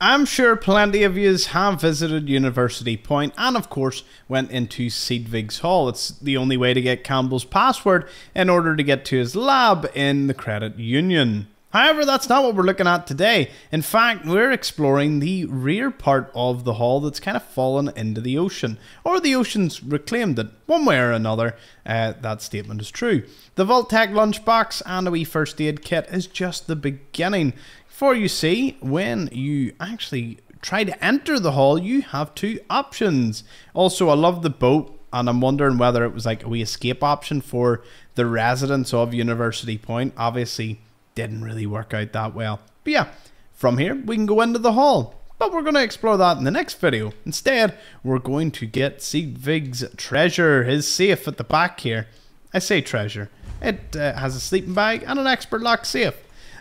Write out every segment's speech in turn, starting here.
I'm sure plenty of yous have visited University Point and, of course, went into Sedgwick's Hall. It's the only way to get Campbell's password in order to get to his lab in the credit union. However, that's not what we're looking at today. In fact, we're exploring the rear part of the hall that's kind of fallen into the ocean, or the ocean's reclaimed it. One way or another, uh, that statement is true. The Vault-Tec lunchbox and a wee first aid kit is just the beginning. For you see, when you actually try to enter the hall, you have two options. Also, I love the boat, and I'm wondering whether it was like a wee escape option for the residents of University Point. Obviously, didn't really work out that well. But yeah, from here, we can go into the hall. But we're going to explore that in the next video. Instead, we're going to get Sedgwick's treasure, his safe at the back here. I say treasure. It uh, has a sleeping bag and an expert lock safe.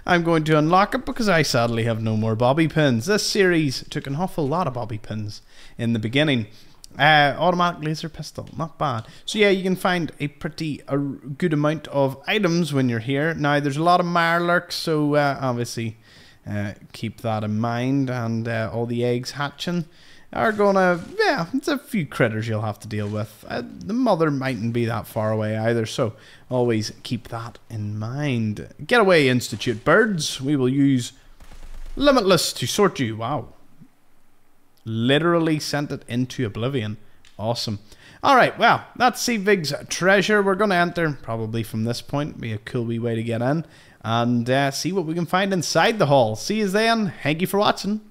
I'm going to unlock it because I sadly have no more bobby pins. This series took an awful lot of bobby pins in the beginning. Uh, automatic laser pistol, not bad. So yeah, you can find a pretty a good amount of items when you're here. Now there's a lot of mirelurks, so uh, obviously uh, keep that in mind. And uh, all the eggs hatching are gonna yeah it's a few critters you'll have to deal with uh, the mother mightn't be that far away either so always keep that in mind getaway institute birds we will use limitless to sort you wow literally sent it into oblivion. Awesome. All right well that's Sedgwick's treasure. We're gonna enter probably from this point be a cool wee way to get in and uh, see what we can find inside the hall. See you then. Thank you for watching